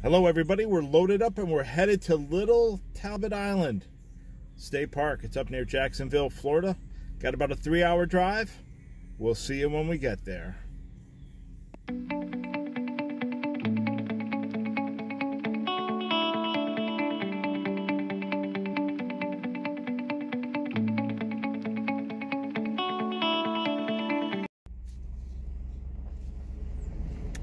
Hello, everybody. We're loaded up and we're headed to Little Talbot Island State Park. It's up near Jacksonville, Florida. Got about a three hour drive. We'll see you when we get there.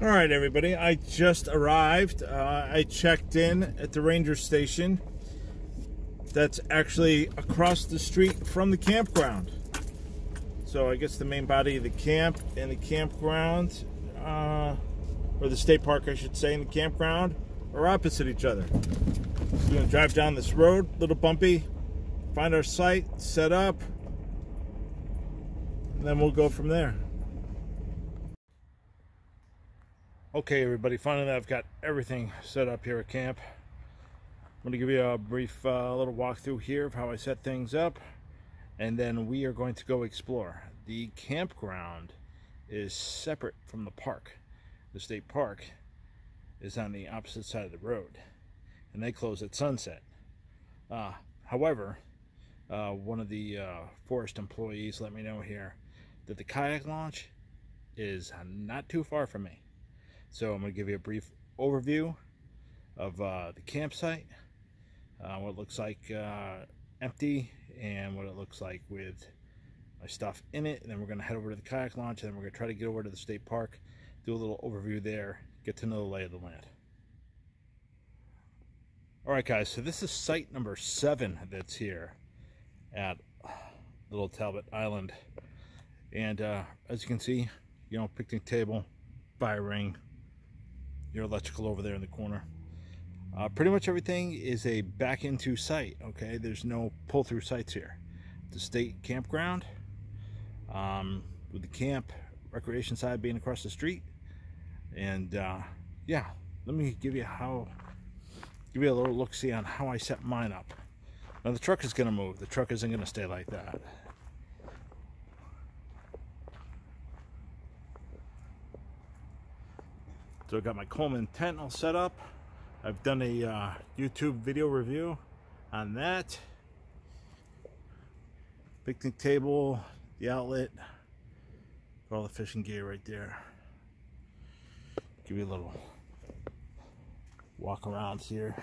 All right, everybody. I just arrived. Uh, I checked in at the ranger station. That's actually across the street from the campground. So I guess the main body of the camp and the campground, uh, or the state park, I should say, and the campground are opposite each other. We're gonna drive down this road, little bumpy, find our site, set up, and then we'll go from there. Okay, everybody, finally I've got everything set up here at camp. I'm going to give you a brief uh, little walkthrough here of how I set things up, and then we are going to go explore. The campground is separate from the park. The state park is on the opposite side of the road, and they close at sunset. Uh, however, uh, one of the uh, forest employees let me know here that the kayak launch is not too far from me. So I'm going to give you a brief overview of uh, the campsite, uh, what it looks like uh, empty, and what it looks like with my stuff in it. And then we're going to head over to the kayak launch, and then we're going to try to get over to the state park, do a little overview there, get to know the lay of the land. All right, guys, so this is site number seven that's here at Little Talbot Island. And uh, as you can see, you know, picnic table, fire ring, your electrical over there in the corner. Uh, pretty much everything is a back into site, okay? There's no pull through sites here. The state campground, um, with the camp recreation side being across the street. And uh, yeah, let me give you how, give you a little look see on how I set mine up. Now the truck is gonna move. The truck isn't gonna stay like that. So I got my Coleman tent all set up. I've done a uh, YouTube video review on that. Picnic table, the outlet, got all the fishing gear right there. Give you a little walk around here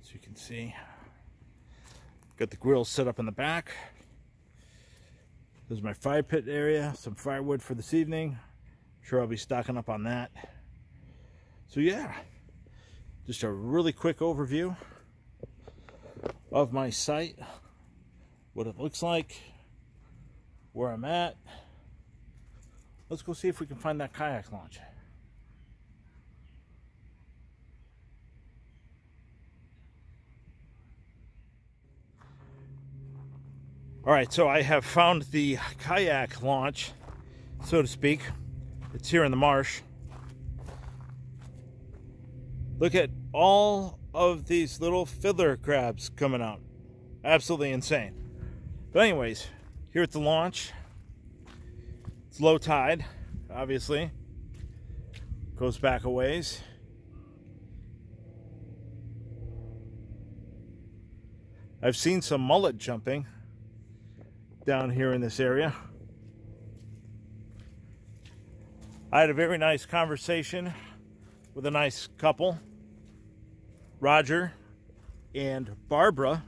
so you can see. Got the grill set up in the back. This is my fire pit area, some firewood for this evening. sure I'll be stocking up on that. So yeah, just a really quick overview of my site, what it looks like, where I'm at. Let's go see if we can find that kayak launch. All right, so I have found the kayak launch, so to speak. It's here in the marsh. Look at all of these little fiddler crabs coming out. Absolutely insane. But anyways, here at the launch, it's low tide, obviously. Goes back a ways. I've seen some mullet jumping down here in this area. I had a very nice conversation with a nice couple, Roger and Barbara.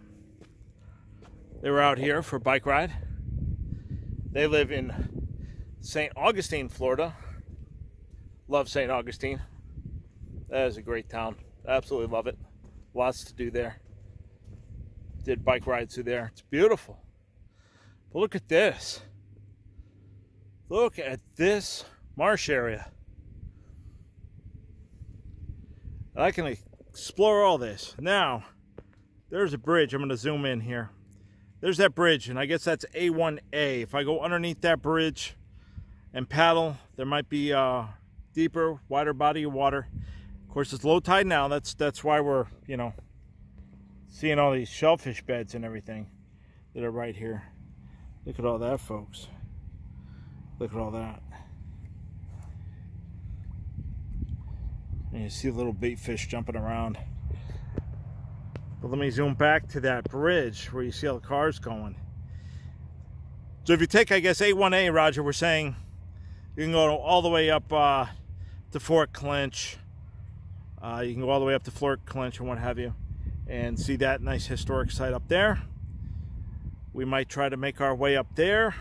They were out here for a bike ride. They live in St. Augustine, Florida. Love St. Augustine. That is a great town. Absolutely love it. Lots to do there. Did bike rides through there. It's beautiful. But look at this. Look at this marsh area. I can explore all this. Now, there's a bridge. I'm going to zoom in here. There's that bridge, and I guess that's A1A. If I go underneath that bridge and paddle, there might be a deeper, wider body of water. Of course, it's low tide now. That's that's why we're, you know, seeing all these shellfish beds and everything that are right here. Look at all that, folks. Look at all that. And you see little bait fish jumping around. But let me zoom back to that bridge where you see all the cars going. So if you take, I guess, A1A, Roger, we're saying you can go all the way up uh, to Fort Clinch. Uh, you can go all the way up to Fort Clinch and what have you and see that nice historic site up there. We might try to make our way up there.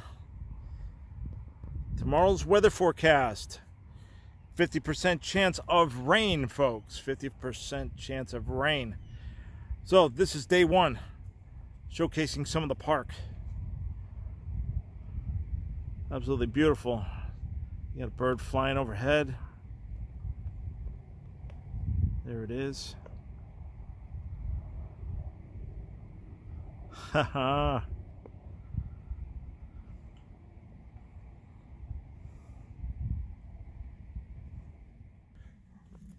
Tomorrow's weather forecast. 50% chance of rain, folks. 50% chance of rain. So this is day one, showcasing some of the park. Absolutely beautiful. You got a bird flying overhead. There it is. Haha.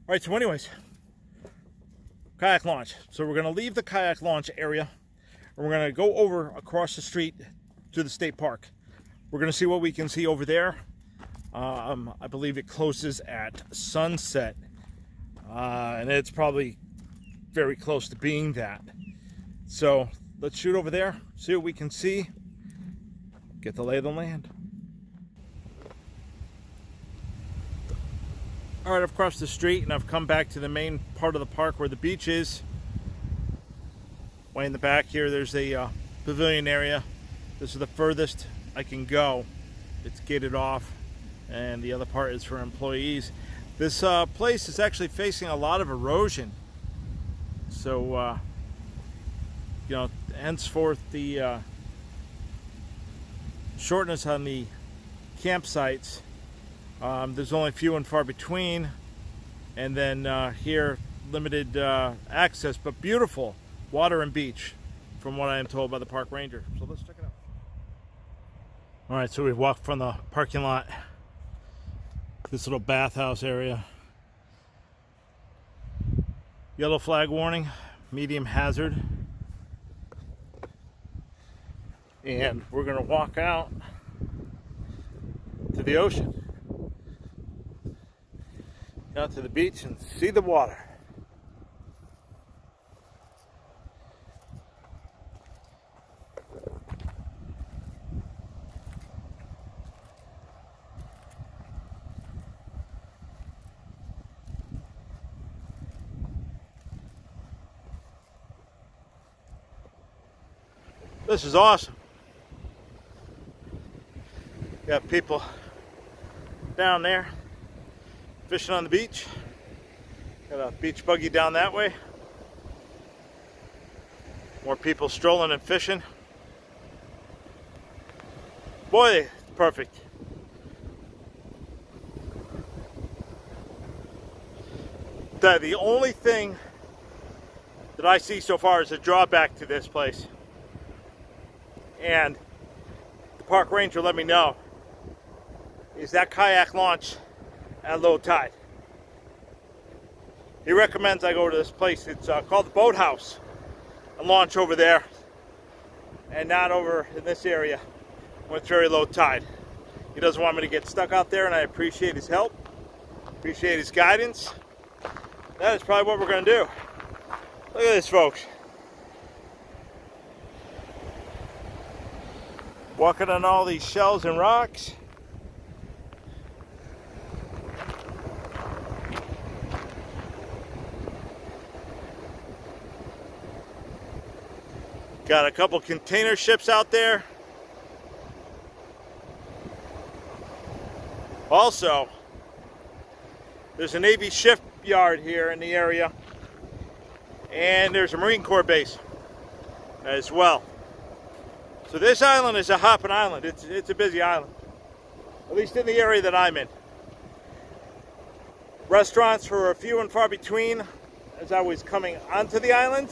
All right, so anyways, kayak launch. So we're gonna leave the kayak launch area and we're gonna go over across the street to the state park. We're gonna see what we can see over there. Um, I believe it closes at sunset uh, and it's probably very close to being that. So let's shoot over there, see what we can see, get the lay of the land. All right, I've crossed the street and I've come back to the main part of the park where the beach is. Way in the back here, there's a uh, pavilion area. This is the furthest I can go. It's gated off and the other part is for employees. This uh, place is actually facing a lot of erosion. So, uh, you know, henceforth the uh, shortness on the campsites um, there's only few and far between. And then uh, here, limited uh, access, but beautiful water and beach, from what I am told by the park ranger. So let's check it out. All right, so we've walked from the parking lot, this little bathhouse area. Yellow flag warning, medium hazard. And we're gonna walk out to the ocean out to the beach and see the water. This is awesome. Got people down there fishing on the beach. Got a beach buggy down that way. More people strolling and fishing. Boy, perfect. The, the only thing that I see so far is a drawback to this place. And the park ranger let me know is that kayak launch at low tide. He recommends I go to this place. It's uh, called the Boathouse and launch over there and not over in this area when it's very low tide. He doesn't want me to get stuck out there and I appreciate his help, appreciate his guidance. That is probably what we're going to do. Look at this, folks. Walking on all these shells and rocks. Got a couple container ships out there. Also, there's a Navy shipyard here in the area. And there's a Marine Corps base as well. So this island is a hopping island. It's, it's a busy island. At least in the area that I'm in. Restaurants were few and far between as I was coming onto the island.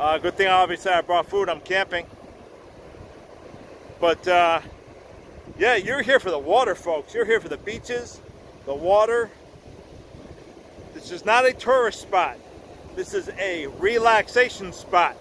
Uh, good thing obviously I brought food, I'm camping. But uh, yeah, you're here for the water, folks. You're here for the beaches, the water. This is not a tourist spot. This is a relaxation spot.